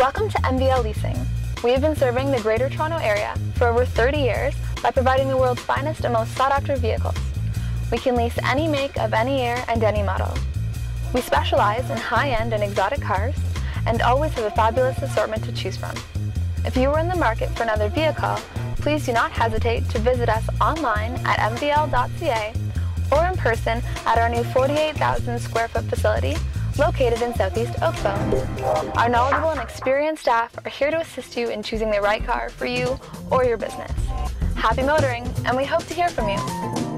Welcome to MVL Leasing. We have been serving the Greater Toronto Area for over 30 years by providing the world's finest and most sought-after vehicles. We can lease any make of any year and any model. We specialize in high-end and exotic cars and always have a fabulous assortment to choose from. If you are in the market for another vehicle, please do not hesitate to visit us online at mvl.ca or in person at our new 48,000 square foot facility located in Southeast Oakville. Our knowledgeable and experienced staff are here to assist you in choosing the right car for you or your business. Happy motoring, and we hope to hear from you.